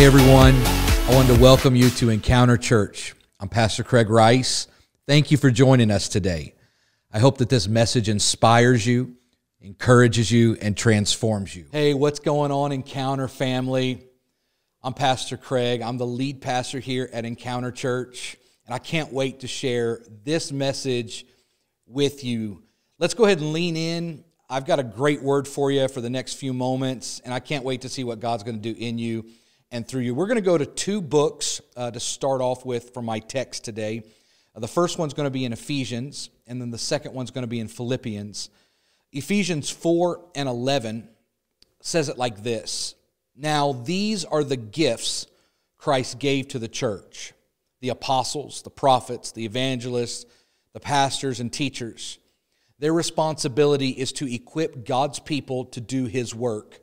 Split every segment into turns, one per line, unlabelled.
Hey everyone, I wanted to welcome you to Encounter Church. I'm Pastor Craig Rice. Thank you for joining us today. I hope that this message inspires you, encourages you, and transforms you. Hey, what's going on, Encounter family? I'm Pastor Craig. I'm the lead pastor here at Encounter Church, and I can't wait to share this message with you. Let's go ahead and lean in. I've got a great word for you for the next few moments, and I can't wait to see what God's going to do in you and through you. We're going to go to two books uh, to start off with for my text today. Uh, the first one's going to be in Ephesians, and then the second one's going to be in Philippians. Ephesians 4 and 11 says it like this Now, these are the gifts Christ gave to the church the apostles, the prophets, the evangelists, the pastors, and teachers. Their responsibility is to equip God's people to do his work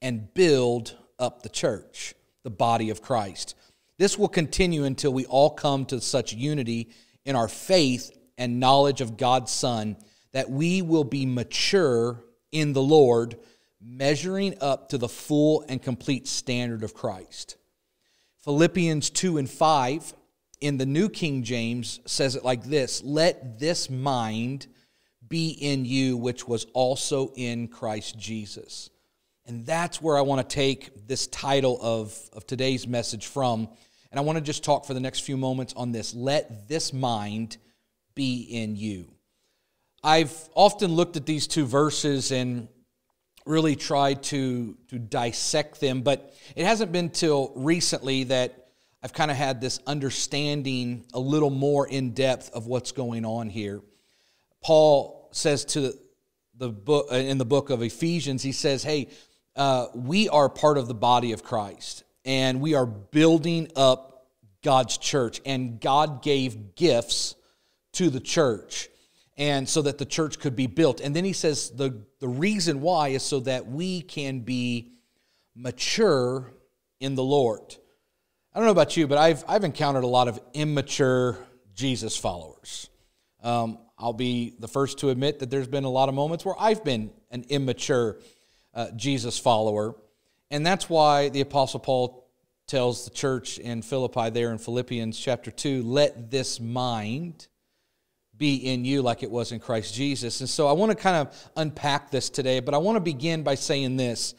and build up the church the body of Christ. This will continue until we all come to such unity in our faith and knowledge of God's Son that we will be mature in the Lord, measuring up to the full and complete standard of Christ. Philippians 2 and 5 in the New King James says it like this Let this mind be in you, which was also in Christ Jesus. And that's where I want to take this title of, of today's message from. And I want to just talk for the next few moments on this. Let this mind be in you. I've often looked at these two verses and really tried to, to dissect them, but it hasn't been till recently that I've kind of had this understanding a little more in depth of what's going on here. Paul says to the book uh, in the book of Ephesians, he says, Hey, uh, we are part of the body of Christ and we are building up God's church. And God gave gifts to the church and so that the church could be built. And then he says the, the reason why is so that we can be mature in the Lord. I don't know about you, but I've, I've encountered a lot of immature Jesus followers. Um, I'll be the first to admit that there's been a lot of moments where I've been an immature uh, Jesus follower. And that's why the Apostle Paul tells the church in Philippi, there in Philippians chapter 2, let this mind be in you like it was in Christ Jesus. And so I want to kind of unpack this today, but I want to begin by saying this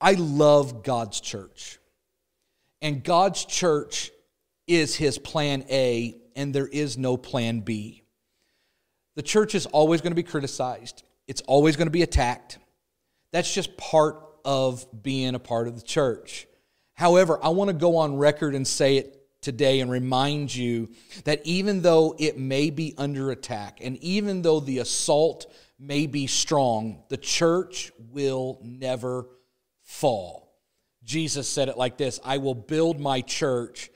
I love God's church. And God's church is his plan A, and there is no plan B. The church is always going to be criticized, it's always going to be attacked, that's just part of being a part of the church. However, I want to go on record and say it today and remind you that even though it may be under attack and even though the assault may be strong, the church will never fall. Jesus said it like this I will build my church,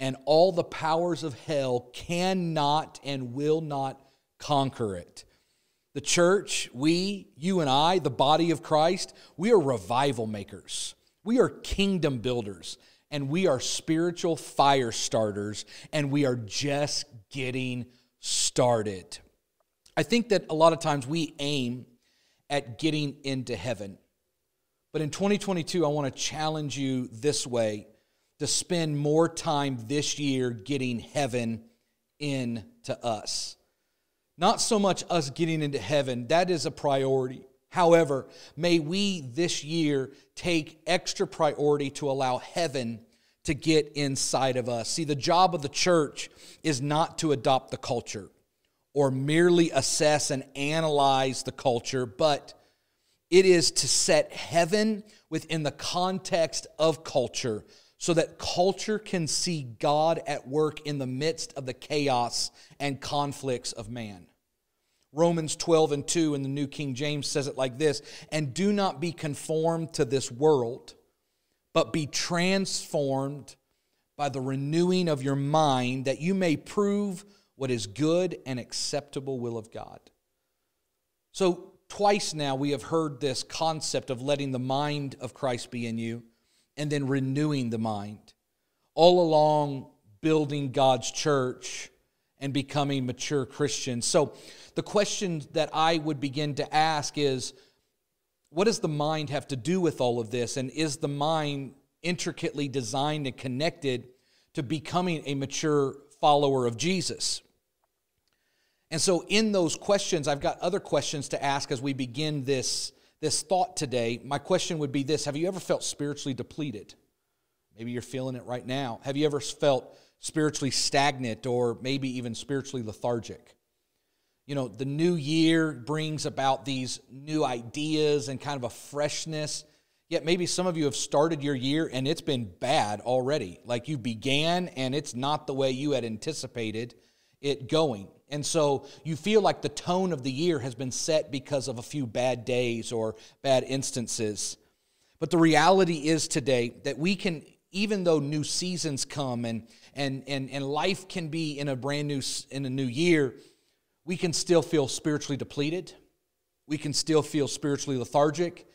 and all the powers of hell cannot and will not conquer it. The church, we, you and I, the body of Christ, we are revival makers. We are kingdom builders and we are spiritual fire starters and we are just getting started. I think that a lot of times we aim at getting into heaven. But in 2022, I want to challenge you this way to spend more time this year getting heaven into us. Not so much us getting into heaven, that is a priority. However, may we this year take extra priority to allow heaven to get inside of us. See, the job of the church is not to adopt the culture or merely assess and analyze the culture, but it is to set heaven within the context of culture so that culture can see God at work in the midst of the chaos and conflicts of man. Romans 12 and 2 in the New King James says it like this And do not be conformed to this world, but be transformed by the renewing of your mind, that you may prove what is good and acceptable will of God. So, twice now we have heard this concept of letting the mind of Christ be in you and then renewing the mind. All along, building God's church and becoming mature Christians. So, the question that I would begin to ask is what does the mind have to do with all of this? And is the mind intricately designed and connected to becoming a mature follower of Jesus. And so, in those questions, I've got other questions to ask as we begin this, this thought today. My question would be this Have you ever felt spiritually depleted? Maybe you're feeling it right now. Have you ever felt spiritually stagnant or maybe even spiritually lethargic? You know, the new year brings about these new ideas and kind of a freshness. Yet maybe some of you have started your year and it's been bad already. Like you began and it's not the way you had anticipated it going. And so you feel like the tone of the year has been set because of a few bad days or bad instances. But the reality is today that we can, even though new seasons come and, and, and, and life can be in a brand new, in a new year, we can still feel spiritually depleted. We can still feel spiritually lethargic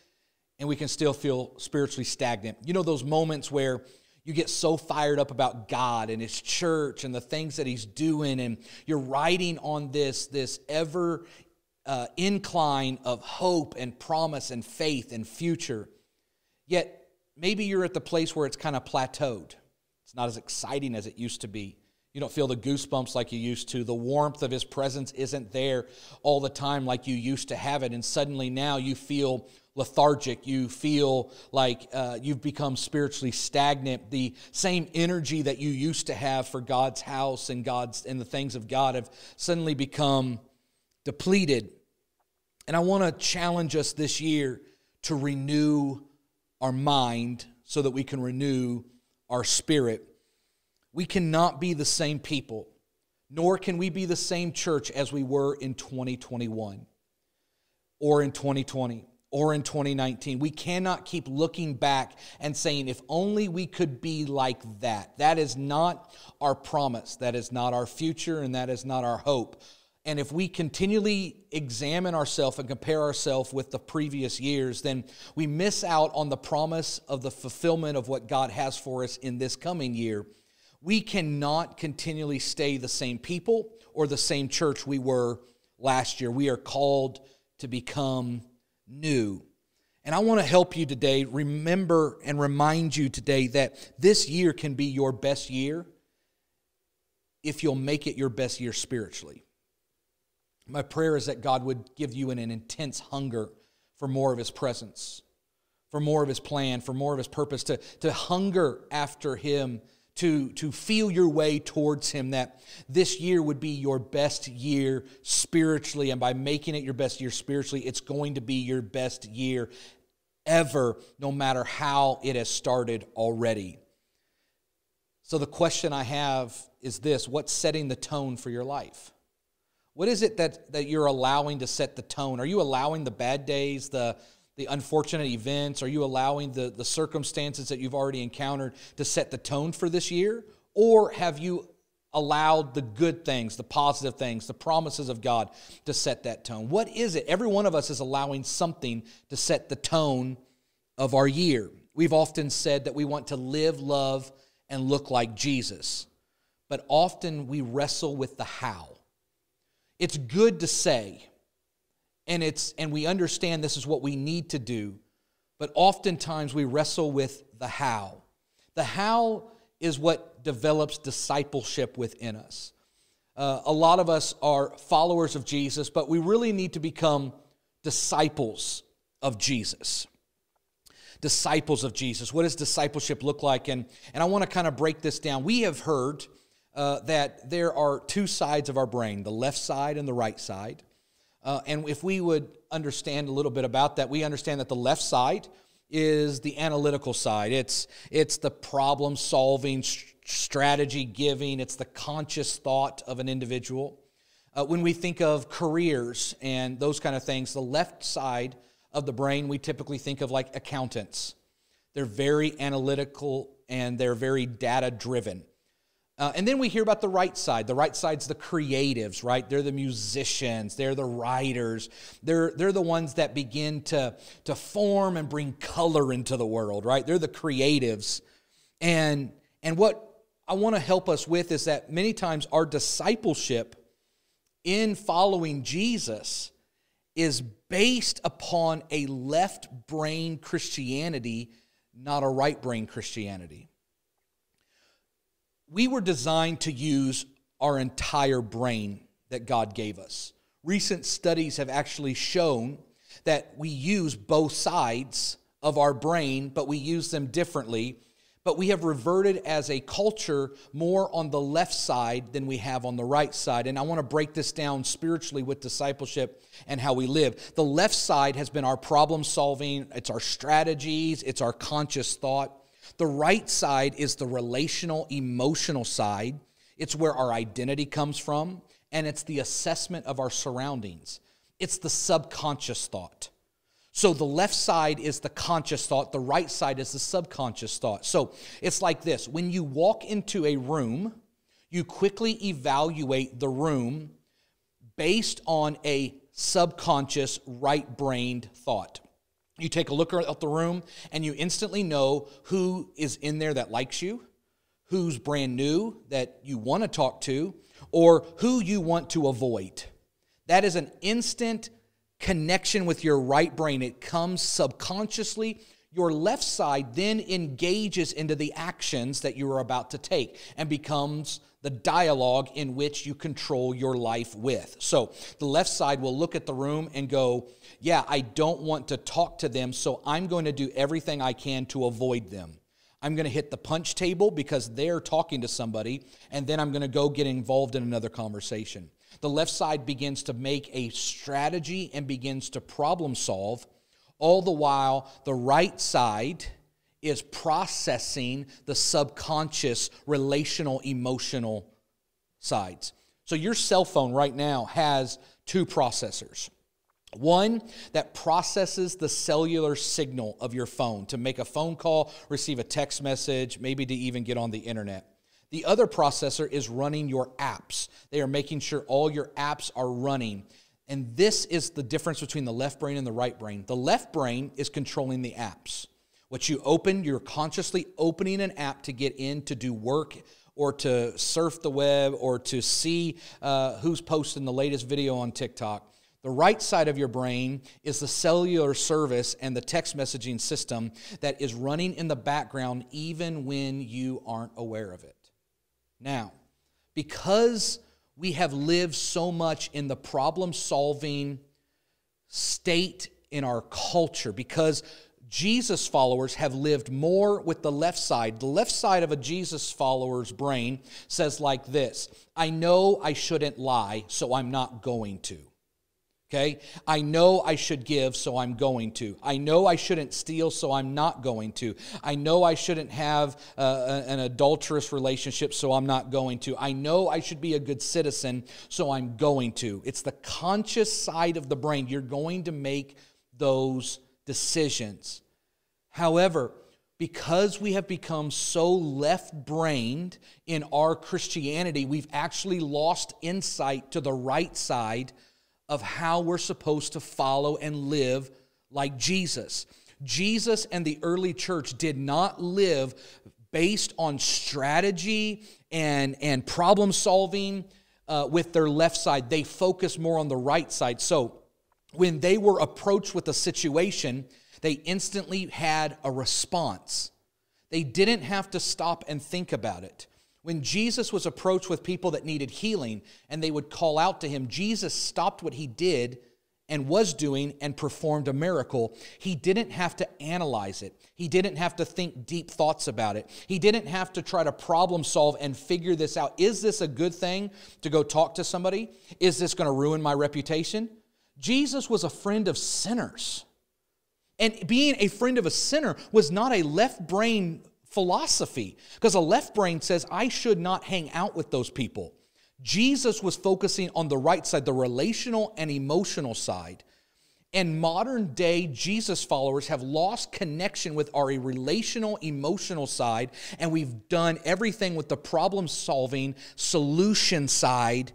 and we can still feel spiritually stagnant. You know, those moments where you get so fired up about God and His church and the things that He's doing, and you're riding on this, this ever uh, incline of hope and promise and faith and future. Yet, maybe you're at the place where it's kind of plateaued. Not as exciting as it used to be. You don't feel the goosebumps like you used to. The warmth of His presence isn't there all the time like you used to have it. And suddenly now you feel lethargic. You feel like uh, you've become spiritually stagnant. The same energy that you used to have for God's house and God's and the things of God have suddenly become depleted. And I want to challenge us this year to renew our mind so that we can renew our spirit. We cannot be the same people, nor can we be the same church as we were in 2021 or in 2020 or in 2019. We cannot keep looking back and saying, if only we could be like that. That is not our promise. That is not our future, and that is not our hope. And if we continually examine ourselves and compare ourselves with the previous years, then we miss out on the promise of the fulfillment of what God has for us in this coming year. We cannot continually stay the same people or the same church we were last year. We are called to become new. And I want to help you today remember and remind you today that this year can be your best year if you'll make it your best year spiritually. My prayer is that God would give you an, an intense hunger for more of His presence, for more of His plan, for more of His purpose, to, to hunger after Him to, to feel your way towards Him, that this year would be your best year spiritually. And by making it your best year spiritually, it's going to be your best year ever, no matter how it has started already. So, the question I have is this What's setting the tone for your life? What is it that, that you're allowing to set the tone? Are you allowing the bad days, the, the unfortunate events? Are you allowing the, the circumstances that you've already encountered to set the tone for this year? Or have you allowed the good things, the positive things, the promises of God to set that tone? What is it? Every one of us is allowing something to set the tone of our year. We've often said that we want to live, love, and look like Jesus, but often we wrestle with the how. It's good to say, and it's and we understand this is what we need to do but oftentimes we wrestle with the how. The how is what develops discipleship within us. Uh, a lot of us are followers of jesus but we really need to become disciples of jesus. Disciples of jesus. What does discipleship look like? And, and i want to kind of break this down. We have heard uh, that there are two sides of our brain the left side and the right side uh, and if we would understand a little bit about that, we understand that the left side is the analytical side. It's, it's the problem solving, strategy giving, it's the conscious thought of an individual. Uh, when we think of careers and those kind of things, the left side of the brain, we typically think of like accountants. They're very analytical and they're very data driven. Uh, and then we hear about the right side. The right side's the creatives, right? They're the musicians, they're the writers, they're, they're the ones that begin to, to form and bring color into the world, right? They're the creatives. And, and what I want to help us with is that many times our discipleship in following Jesus is based upon a left brain Christianity not a right brain Christianity. We were designed to use our entire brain that God gave us. Recent studies have actually shown that we use both sides of our brain, but we use them differently. But we have reverted as a culture more on the left side than we have on the right side. And I want to break this down spiritually with discipleship and how we live. The left side has been our problem solving, it's our strategies, it's our conscious thought. The right side is the relational, emotional side. It's where our identity comes from, and it's the assessment of our surroundings. It's the subconscious thought. So the left side is the conscious thought, the right side is the subconscious thought. So it's like this when you walk into a room, you quickly evaluate the room based on a subconscious right brained thought. You take a look at the room and you instantly know who is in there that likes you, who's brand new that you want to talk to, or who you want to avoid. That is an instant connection with your right brain. It comes subconsciously. Your left side then engages into the actions that you are about to take and becomes the dialogue in which you control your life with. So the left side will look at the room and go, Yeah, I don't want to talk to them, so I'm going to do everything I can to avoid them. I'm going to hit the punch table because they're talking to somebody, and then I'm going to go get involved in another conversation. The left side begins to make a strategy and begins to problem solve, all the while the right side is processing the subconscious, relational, emotional sides. So your cell phone right now has two processors. One that processes the cellular signal of your phone to make a phone call, receive a text message, maybe to even get on the internet. The other processor is running your apps. They are making sure all your apps are running. And this is the difference between the left brain and the right brain. The left brain is controlling the apps. What you open, you're consciously opening an app to get in to do work or to surf the web or to see uh, who's posting the latest video on TikTok. The right side of your brain is the cellular service and the text messaging system that is running in the background even when you aren't aware of it. Now, because we have lived so much in the problem solving state in our culture, because Jesus followers have lived more with the left side. The left side of a Jesus follower's brain says, like this I know I shouldn't lie, so I'm not going to. Okay? I know I should give, so I'm going to. I know I shouldn't steal, so I'm not going to. I know I shouldn't have uh, an adulterous relationship, so I'm not going to. I know I should be a good citizen, so I'm going to. It's the conscious side of the brain. You're going to make those decisions. However, because we have become so left brained in our Christianity, we've actually lost insight to the right side of how we're supposed to follow and live like Jesus. Jesus and the early church did not live based on strategy and, and problem solving uh, with their left side. They focused more on the right side. So when they were approached with a situation, they instantly had a response. They didn't have to stop and think about it. When Jesus was approached with people that needed healing and they would call out to him, Jesus stopped what he did and was doing and performed a miracle. He didn't have to analyze it. He didn't have to think deep thoughts about it. He didn't have to try to problem solve and figure this out. Is this a good thing to go talk to somebody? Is this going to ruin my reputation? Jesus was a friend of sinners. And being a friend of a sinner was not a left brain philosophy because a left brain says, I should not hang out with those people. Jesus was focusing on the right side, the relational and emotional side. And modern day Jesus followers have lost connection with our relational, emotional side, and we've done everything with the problem solving, solution side,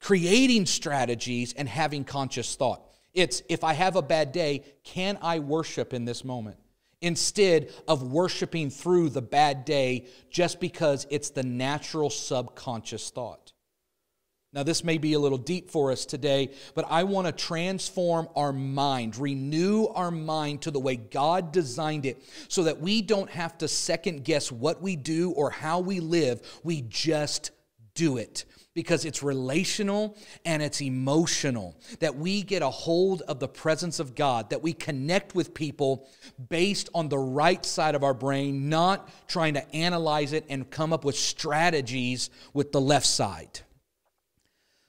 creating strategies, and having conscious thought. It's if I have a bad day, can I worship in this moment? instead of worshiping through the bad day just because it's the natural subconscious thought. Now, this may be a little deep for us today, but I want to transform our mind, renew our mind to the way God designed it so that we don't have to second guess what we do or how we live. We just do it because it's relational and it's emotional. That we get a hold of the presence of God, that we connect with people based on the right side of our brain, not trying to analyze it and come up with strategies with the left side.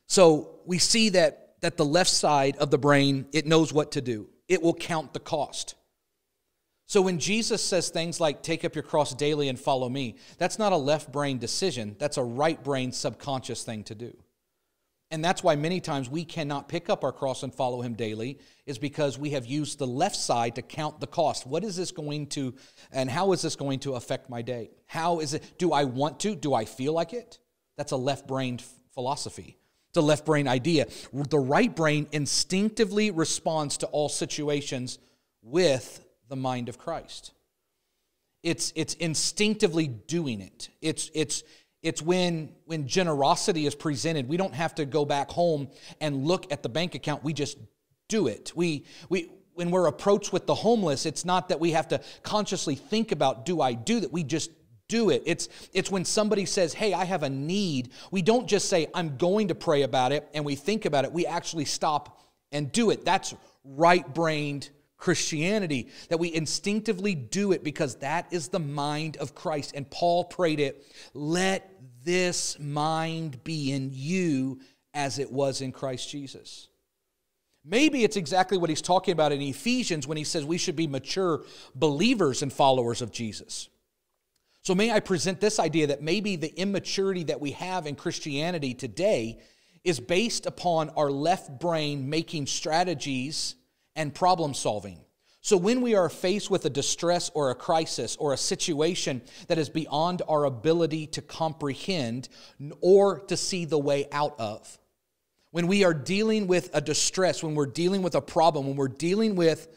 So we see that, that the left side of the brain, it knows what to do. It will count the cost. So when Jesus says things like, take up your cross daily and follow me, that's not a left brain decision. That's a right brain subconscious thing to do. And that's why many times we cannot pick up our cross and follow him daily, is because we have used the left side to count the cost. What is this going to, and how is this going to affect my day? How is it, do I want to? Do I feel like it? That's a left brain philosophy. It's a left brain idea. The right brain instinctively responds to all situations with the mind of Christ. It's, it's instinctively doing it. It's, it's, it's when, when generosity is presented, we don't have to go back home and look at the bank account. We just do it. We, we, when we're approached with the homeless, it's not that we have to consciously think about, do I do that? We just do it. It's, it's when somebody says, Hey, I have a need. We don't just say, I'm going to pray about it, and we think about it. We actually stop and do it. That's right brained Christianity, that we instinctively do it because that is the mind of Christ. And Paul prayed it let this mind be in you as it was in Christ Jesus. Maybe it's exactly what he's talking about in Ephesians when he says we should be mature believers and followers of Jesus. So, may I present this idea that maybe the immaturity that we have in Christianity today is based upon our left brain making strategies and problem solving. So, when we are faced with a distress or a crisis or a situation that is beyond our ability to comprehend or to see the way out of, when we are dealing with a distress, when we're dealing with a problem, when we're dealing with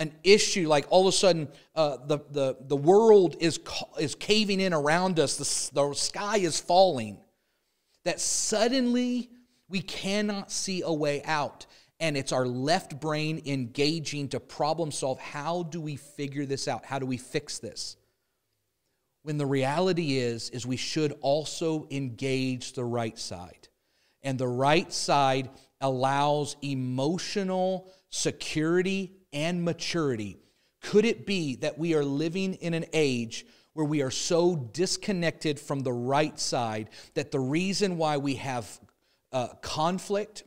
an issue like all of a sudden uh, the, the, the world is, is caving in around us, the, the sky is falling, that suddenly we cannot see a way out and it's our left brain engaging to problem solve. How do we figure this out? How do we fix this? When the reality is is we should also engage the right side. And the right side allows emotional security and maturity. Could it be that we are living in an age where we are so disconnected from the right side that the reason why we have uh, conflict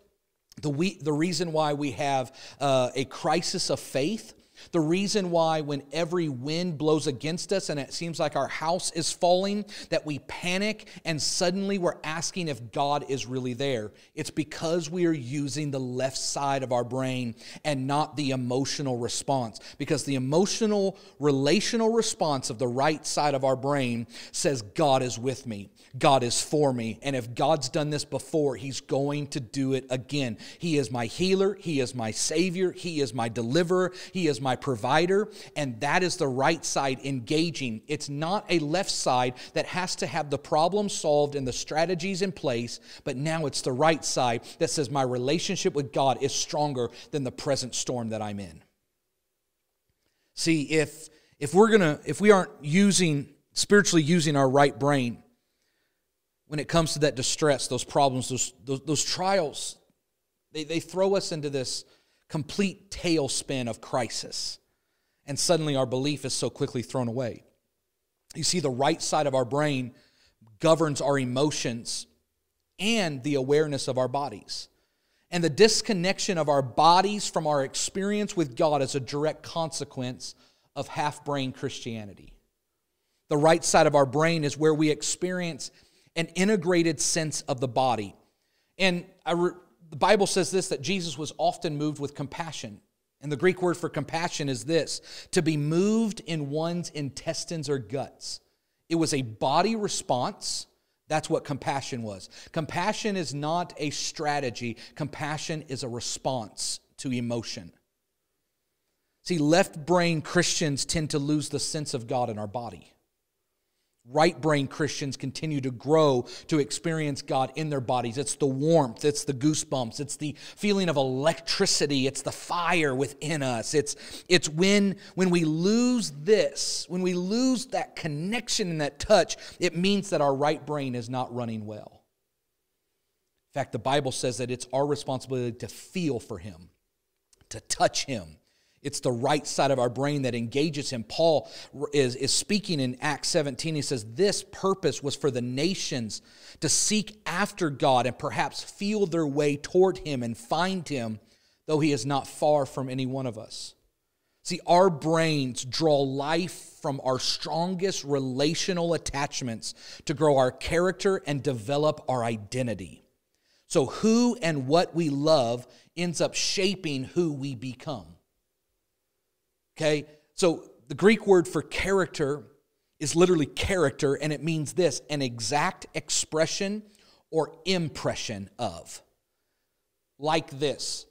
the, we, the reason why we have uh, a crisis of faith the reason why, when every wind blows against us and it seems like our house is falling, that we panic and suddenly we're asking if God is really there. It's because we are using the left side of our brain and not the emotional response. Because the emotional, relational response of the right side of our brain says, God is with me, God is for me. And if God's done this before, He's going to do it again. He is my healer, He is my Savior, He is my deliverer, He is my my provider, and that is the right side engaging. It's not a left side that has to have the problem solved and the strategies in place, but now it's the right side that says my relationship with God is stronger than the present storm that I'm in. See, if if we're gonna if we aren't using spiritually using our right brain when it comes to that distress, those problems, those those, those trials, they, they throw us into this complete tailspin of crisis. And suddenly our belief is so quickly thrown away. You see, the right side of our brain governs our emotions and the awareness of our bodies. And the disconnection of our bodies from our experience with God is a direct consequence of half brain Christianity. The right side of our brain is where we experience an integrated sense of the body. And I re- the Bible says this that Jesus was often moved with compassion. And the Greek word for compassion is this to be moved in one's intestines or guts. It was a body response. That's what compassion was. Compassion is not a strategy, compassion is a response to emotion. See, left brain Christians tend to lose the sense of God in our body. Right brain Christians continue to grow to experience God in their bodies. It's the warmth, it's the goosebumps, it's the feeling of electricity, it's the fire within us. It's it's when when we lose this, when we lose that connection and that touch, it means that our right brain is not running well. In fact, the Bible says that it's our responsibility to feel for him, to touch him, it's the right side of our brain that engages him. Paul is, is speaking in Acts 17. He says, This purpose was for the nations to seek after God and perhaps feel their way toward him and find him, though he is not far from any one of us. See, our brains draw life from our strongest relational attachments to grow our character and develop our identity. So, who and what we love ends up shaping who we become. Okay? So the Greek word for character is literally character, and it means this an exact expression or impression of. Like this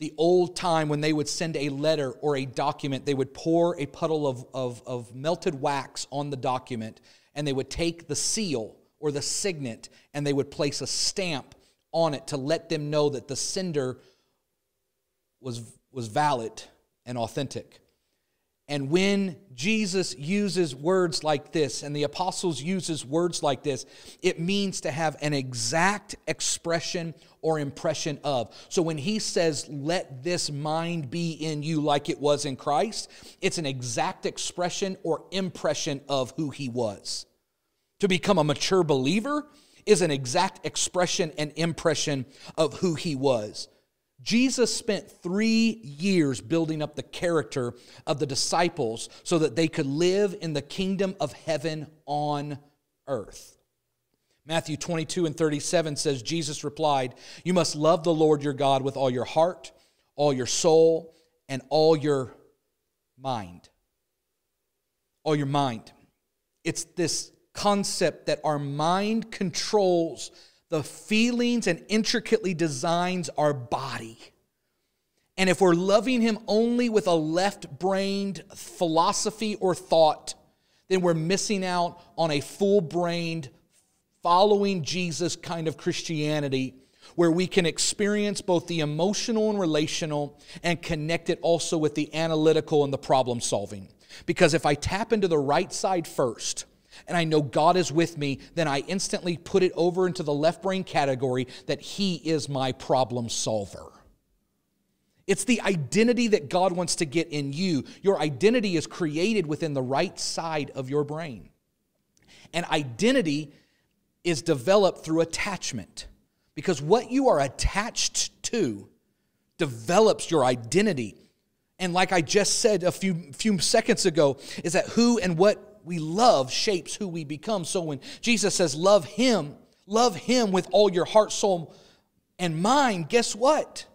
the old time when they would send a letter or a document, they would pour a puddle of, of, of, melted wax on the document and they would take the seal or the signet and they would place a stamp on it to let them know that the sender was, was valid and authentic. And when Jesus uses words like this and the apostles uses words like this, it means to have an exact expression or impression of. So when he says, let this mind be in you like it was in Christ, it's an exact expression or impression of who he was. To become a mature believer is an exact expression and impression of who he was. Jesus spent three years building up the character of the disciples so that they could live in the kingdom of heaven on earth. Matthew 22 and 37 says, Jesus replied, You must love the Lord your God with all your heart, all your soul, and all your mind. All your mind. It's this concept that our mind controls the feelings and intricately designs our body. And if we're loving Him only with a left brained philosophy or thought, then we're missing out on a full brained, following Jesus kind of Christianity where we can experience both the emotional and relational and connect it also with the analytical and the problem solving. Because if I tap into the right side first, and I know God is with me, then I instantly put it over into the left brain category that He is my problem solver. It's the identity that God wants to get in you. Your identity is created within the right side of your brain. And identity is developed through attachment because what you are attached to develops your identity. And like I just said a few, few seconds ago, is that who and what we love shapes who we become. So when Jesus says, Love Him, love Him with all your heart, soul, and mind, guess what?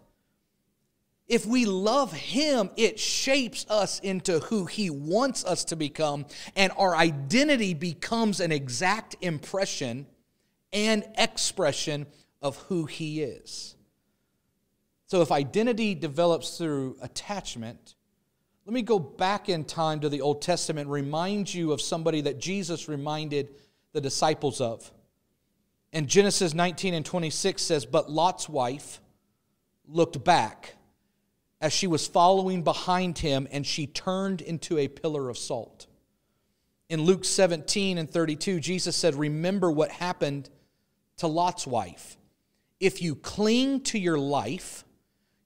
If we love Him, it shapes us into who He wants us to become, and our identity becomes an exact impression and expression of who He is. So if identity develops through attachment, let me go back in time to the Old Testament, and remind you of somebody that Jesus reminded the disciples of. And Genesis 19 and 26 says, But Lot's wife looked back as she was following behind him, and she turned into a pillar of salt. In Luke 17 and 32, Jesus said, Remember what happened to Lot's wife. If you cling to your life,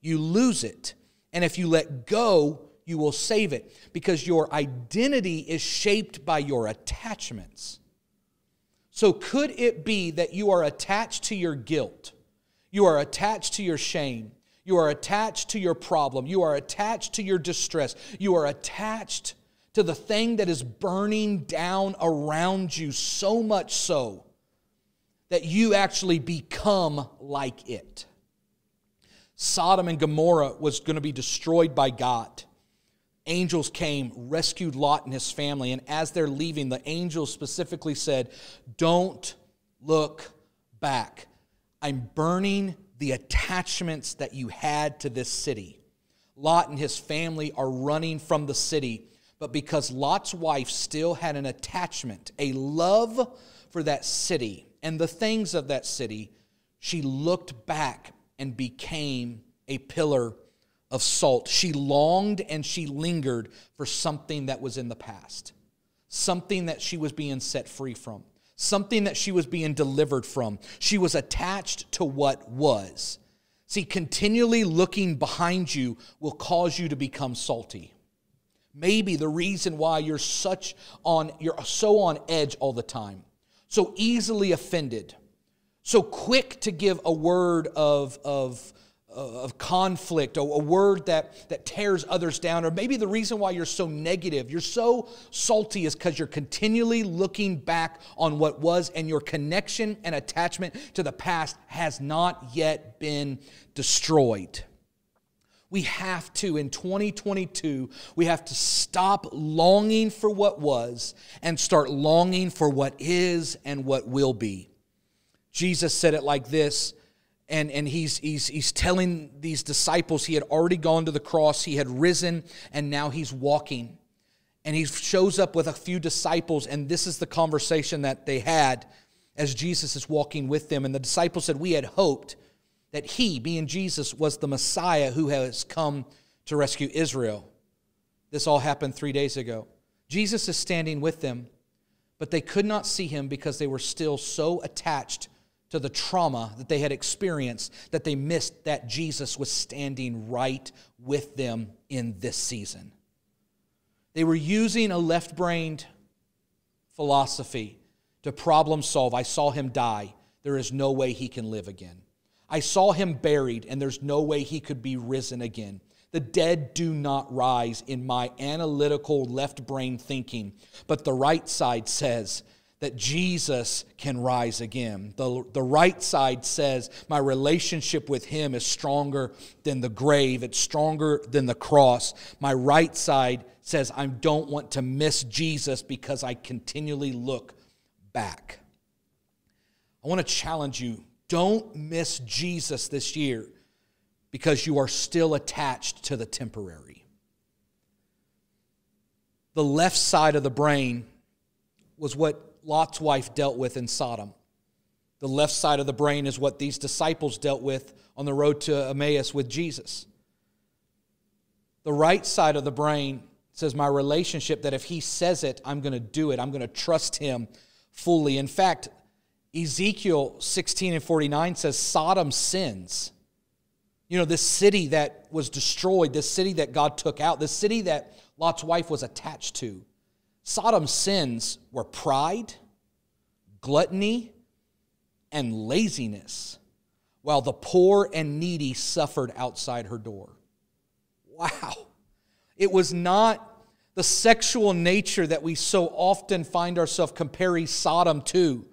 you lose it. And if you let go, you will save it because your identity is shaped by your attachments. So, could it be that you are attached to your guilt? You are attached to your shame. You are attached to your problem. You are attached to your distress. You are attached to the thing that is burning down around you so much so that you actually become like it. Sodom and Gomorrah was going to be destroyed by God angels came, rescued Lot and his family, and as they're leaving, the angels specifically said, Don't look back. I'm burning the attachments that you had to this city. Lot and his family are running from the city, but because Lot's wife still had an attachment, a love for that city and the things of that city, she looked back and became a pillar of salt. She longed and she lingered for something that was in the past, something that she was being set free from, something that she was being delivered from. She was attached to what was. See, continually looking behind you will cause you to become salty. Maybe the reason why you're such on you're so on edge all the time, so easily offended, so quick to give a word of, of, Uh, of conflict, a, a word that, that tears others down, or maybe the reason why you're so negative, you're so salty is because you're continually looking back on what was, and your connection and attachment to the past has not yet been destroyed. We have to, in 2022, we have to stop longing for what was and start longing for what is and what will be. Jesus said it like this, and, and he's, he's, he's telling these disciples he had already gone to the cross, he had risen, and now he's walking. And he shows up with a few disciples, and this is the conversation that they had as Jesus is walking with them. And the disciples said, We had hoped that he, being Jesus, was the Messiah who has come to rescue Israel. This all happened three days ago. Jesus is standing with them, but they could not see him because they were still so attached to the trauma that they had experienced that they missed that Jesus was standing right with them in this season. They were using a left brained philosophy to problem solve. I saw him die. There is no way he can live again. I saw him buried, and there's no way he could be risen again. The dead do not rise in my analytical left brain thinking, but the right side says that Jesus can rise again. The, the right side says my relationship with him is stronger than the grave, it's stronger than the cross. My right side says I don't want to miss Jesus because I continually look back. I want to challenge you don't miss Jesus this year because you are still attached to the temporary. The left side of the brain was what Lot's wife dealt with in Sodom. The left side of the brain is what these disciples dealt with on the road to Emmaus with Jesus. The right side of the brain says, My relationship, that if he says it, I'm going to do it. I'm going to trust him fully. In fact, Ezekiel 16 and 49 says Sodom sins. You know, this city that was destroyed, this city that God took out, this city that Lot's wife was attached to. Sodom's sins were pride, gluttony, and laziness, while the poor and needy suffered outside her door. Wow. It was not the sexual nature that we so often find ourselves comparing Sodom to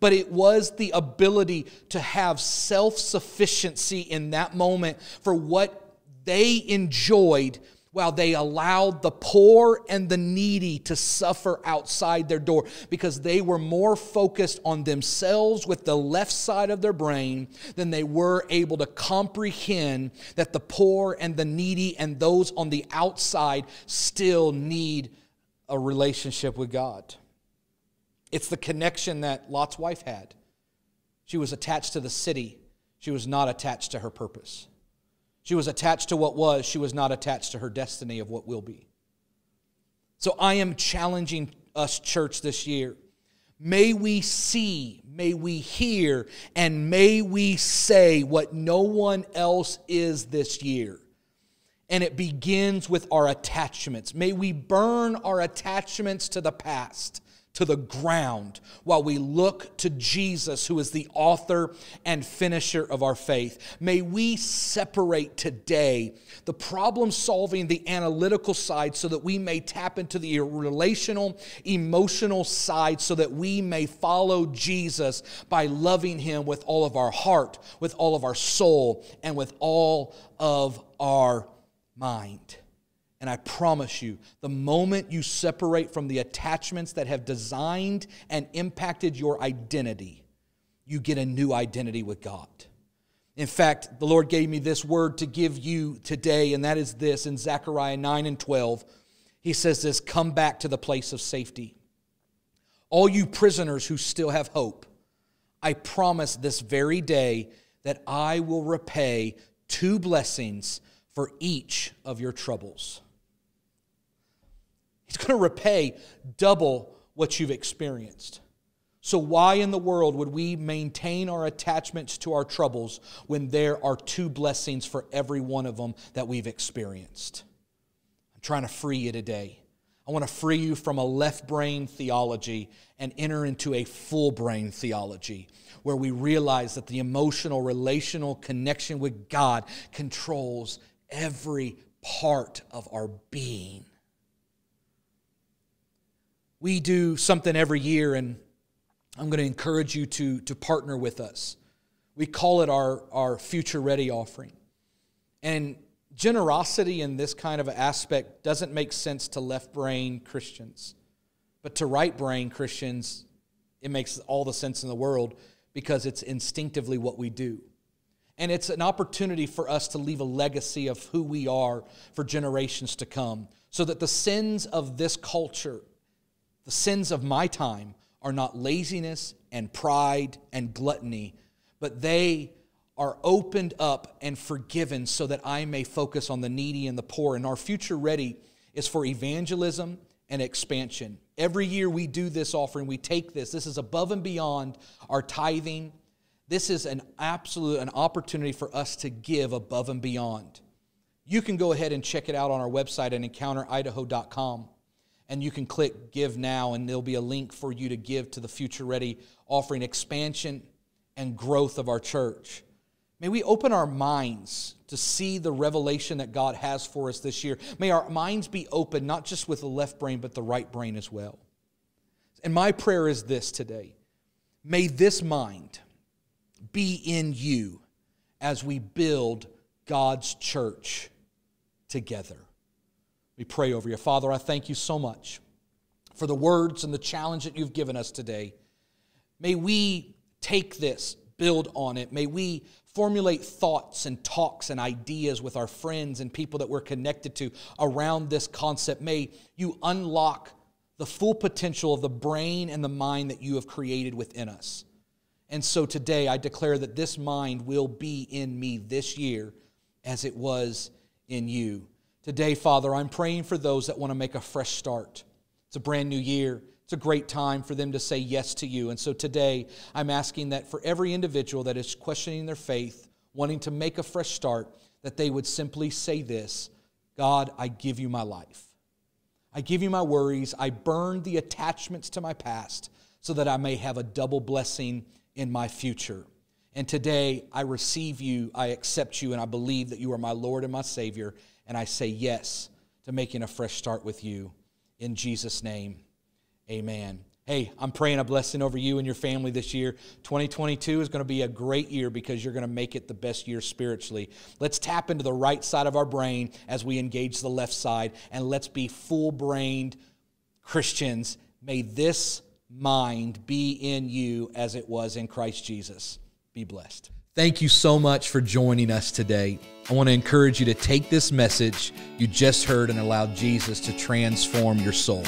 but it was the ability to have self sufficiency in that moment for what they enjoyed while they allowed the poor and the needy to suffer outside their door because they were more focused on themselves with the left side of their brain than they were able to comprehend that the poor and the needy and those on the outside still need a relationship with God. It's the connection that Lot's wife had. She was attached to the city, she was not attached to her purpose. She was attached to what was, she was not attached to her destiny of what will be. So I am challenging us, church, this year. May we see, may we hear, and may we say what no one else is this year. And it begins with our attachments. May we burn our attachments to the past to the ground while we look to Jesus, who is the author and finisher of our faith. May we separate today the problem solving, the analytical side, so that we may tap into the relational, emotional side, so that we may follow Jesus by loving him with all of our heart, with all of our soul, and with all of our mind. And I promise you, the moment you separate from the attachments that have designed and impacted your identity, you get a new identity with God. In fact, the Lord gave me this word to give you today, and that is this in Zechariah 9 and 12. he says this come back to the place of safety. All you prisoners who still have hope, I promise this very day that I will repay two blessings for each of your troubles. He's going to repay double what you've experienced. So, why in the world would we maintain our attachments to our troubles when there are two blessings for every one of them that we've experienced? I'm trying to free you today. I want to free you from a left brain theology and enter into a full brain theology where we realize that the emotional, relational connection with God controls every part of our being. We do something every year, and I'm going to encourage you to, to partner with us. We call it our, our future ready offering. And generosity in this kind of aspect doesn't make sense to left brain Christians. But to right brain Christians, it makes all the sense in the world because it's instinctively what we do. And it's an opportunity for us to leave a legacy of who we are for generations to come so that the sins of this culture, the sins of my time, are not laziness and pride and gluttony, but they are opened up and forgiven so that I may focus on the needy and the poor. And our future ready is for evangelism and expansion. Every year we do this offering, we take this. This is above and beyond our tithing. This is an absolute an opportunity for us to give above and beyond. You can go ahead and check it out on our website at encounteridaho.com and you can click give now and there'll be a link for you to give to the future ready offering expansion and growth of our church. May we open our minds to see the revelation that god has for us this year. May our minds be open not just with the left brain but the right brain as well. And my prayer is this today. May this mind be in you as we build god's church together we pray over you. Father, I thank you so much for the words and the challenge that you've given us today. May we take this, build on it. May we formulate thoughts and talks and ideas with our friends and people that we're connected to around this concept. May you unlock the full potential of the brain and the mind that you have created within us. And so today I declare that this mind will be in me this year as it was in you. Today, Father, I'm praying for those that want to make a fresh start. It's a brand new year. It's a great time for them to say yes to you. And so today, I'm asking that for every individual that is questioning their faith, wanting to make a fresh start, that they would simply say this God, I give you my life. I give you my worries. I burn the attachments to my past so that I may have a double blessing in my future. And today, I receive you, I accept you, and I believe that you are my Lord and my Savior and I say yes to making a fresh start with you. In Jesus' name, amen. Hey, I'm praying a blessing over you and your family this year. 2022 is going to be a great year because you're going to make it the best year spiritually. Let's tap into the right side of our brain as we engage the left side, and let's be full brained Christians. May this mind be in you as it was in Christ Jesus. Be blessed. Thank you so much for joining us today. I want to encourage you to take this message you just heard and allow Jesus to transform your soul.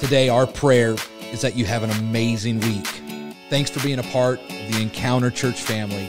Today, our prayer is that you have an amazing week. Thanks for being a part of the Encounter Church family.